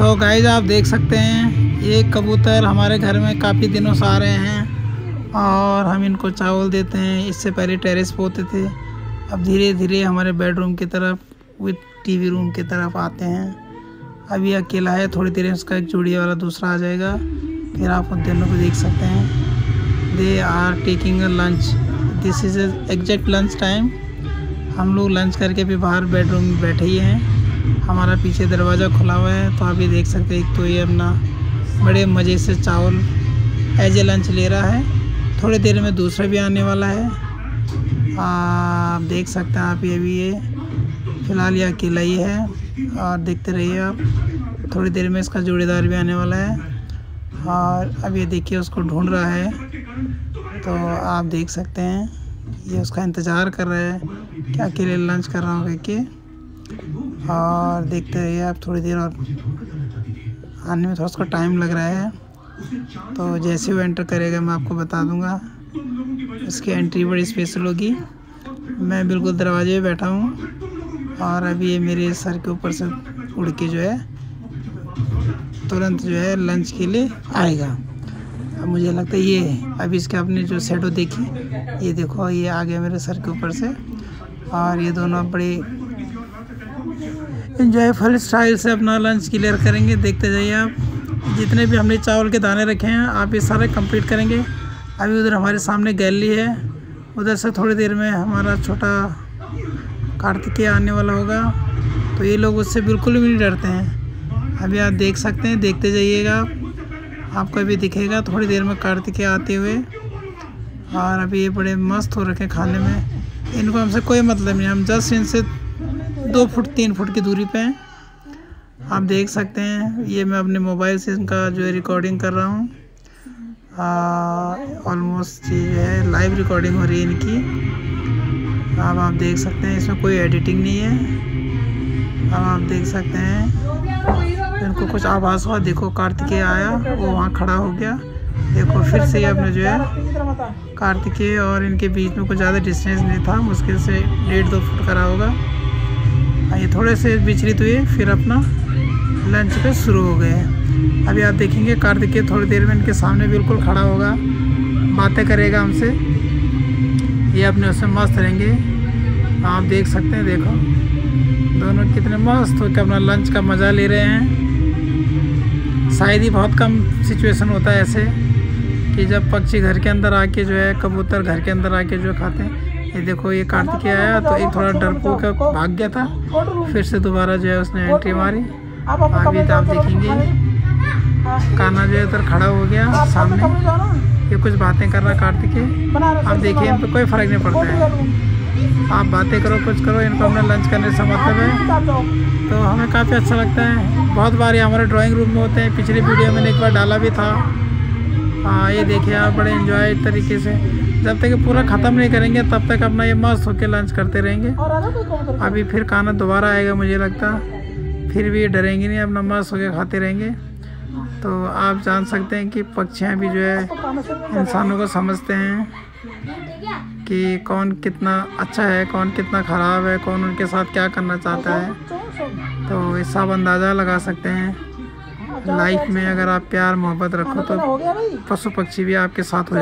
सो so guys आप देख सकते हैं, ये कबूतर हमारे घर में काफ़ी दिनों से आ रहे हैं और हम इनको चावल देते हैं। इससे पहले टेरेस पे होते थे। अब धीरे धीरे हमारे बेडरूम की तरफ़ विथ टीवी रूम की तरफ़ आते हैं। अभी अकेला है, थोड़ी देर में उसका एक जोड़िया वाला दूसरा आ जाएगा। फिर आप उन दोनों को देख सकते हैं। They are taking a lunch this is exact lunch time हम लोग लंच करके भी बाहर बेडरूम में बैठे ही हैं। हमारा पीछे दरवाज़ा खुला हुआ है तो आप ये देख सकते हैं तो ये अपना बड़े मज़े से चावल एज ए लंच ले रहा है। थोड़ी देर में दूसरा भी आने वाला है। आप देख सकते हैं, आप ये भी ये फ़िलहाल ये अकेला ही है, और देखते रहिए आप। थोड़ी देर में इसका जोड़ीदार भी आने वाला है, और अब ये देखिए उसको ढूंढ रहा है। तो आप देख सकते हैं, ये उसका इंतज़ार कर रहा है कि अकेले लंच कर रहा हूँ कह और देखते रहिए आप थोड़ी देर और आने में थोड़ा सा टाइम लग रहा है। तो जैसे वो एंटर करेगा, मैं आपको बता दूँगा। इसकी एंट्री बड़ी स्पेशल होगी। मैं बिल्कुल दरवाजे पे बैठा हूँ और अभी ये मेरे सर के ऊपर से उड़ के जो है, तुरंत जो है लंच के लिए आएगा। अब मुझे लगता है ये अभी इसके अपने जो सेटो देखी, ये देखो, ये आ गया मेरे सर के ऊपर से। और ये दोनों बड़े फल स्टाइल से अपना लंच क्लियर करेंगे, देखते जाइए आप। जितने भी हमने चावल के दाने रखे हैं, आप ये सारे कंप्लीट करेंगे। अभी उधर हमारे सामने गैलरी है। उधर से थोड़ी देर में हमारा छोटा कार्तिकेय आने वाला होगा। तो ये लोग उससे बिल्कुल भी नहीं डरते हैं। अभी आप देख सकते हैं, देखते जाइएगा। आप आपको अभी दिखेगा, थोड़ी देर में कार्तिकेय आते हुए। और अभी ये बड़े मस्त हो रखे खाने में। इनको हमसे कोई मतलब नहीं, हम जस्ट इनसे दो फुट, तीन फुट की दूरी पे हैं। आप देख सकते हैं, ये मैं अपने मोबाइल से इनका जो है रिकॉर्डिंग कर रहा हूँ। ऑलमोस्ट ये है लाइव रिकॉर्डिंग हो रही है इनकी। अब आप देख सकते हैं, इसमें कोई एडिटिंग नहीं है। अब आप देख सकते हैं, इनको कुछ आभास हुआ, देखो कार्तिकेय आया, वो वहाँ खड़ा हो गया। देखो, फिर से अपने जो है, कार्तिकेय और इनके बीच में कुछ ज़्यादा डिस्टेंस नहीं था, मुश्किल से डेढ़ दो फुट करा होगा। ये थोड़े से विचलित हुए, फिर अपना लंच पे शुरू हो गए अभी आप देखेंगे कार्तिकेय थोड़ी देर में इनके सामने बिल्कुल खड़ा होगा, बातें करेगा हमसे। ये अपने उससे मस्त रहेंगे। आप देख सकते हैं, देखो। दोनों कितने मस्त होकर अपना लंच का मज़ा ले रहे हैं। शायद ही बहुत कम सिचुएशन होता है ऐसे, कि जब पक्षी घर के अंदर आके जो है, कबूतर घर के अंदर आके जो खाते हैं ये देखो, ये कार्तिक आया तो एक थोड़ा डरपोक भाग गया था। फिर से दोबारा जो है उसने एंट्री मारी। अभी तो आप देखेंगे काना जो है उधर खड़ा हो गया सामने। ये कुछ बातें कर रहा कार्तिक आप देखिए इन पर कोई फ़र्क नहीं पड़ता है। आप बातें करो, कुछ करो, इनको हमने लंच करने से मतलब है। तो हमें काफ़ी अच्छा लगता है। बहुत बार ये हमारे ड्राइंग रूम में होते हैं। पिछली वीडियो मैंने एक बार डाला भी था। हाँ ये देखिए आप बड़े इन्जॉय तरीके से। जब तक पूरा ख़त्म नहीं करेंगे तब तक अपना ये मस्त होकर लंच करते रहेंगे। अभी फिर खाना दोबारा आएगा मुझे लगता। फिर भी ये डरेंगे नहीं अपना मस्त होकर खाते रहेंगे। तो आप जान सकते हैं कि पक्षियाँ भी जो है इंसानों को समझते हैं कि कौन कितना अच्छा है कौन कितना ख़राब है कौन उनके साथ क्या करना चाहता है। तो सब अंदाज़ा लगा सकते हैं। लाइफ में अगर आप प्यार मोहब्बत रखो तो पशु पक्षी भी आपके साथ हो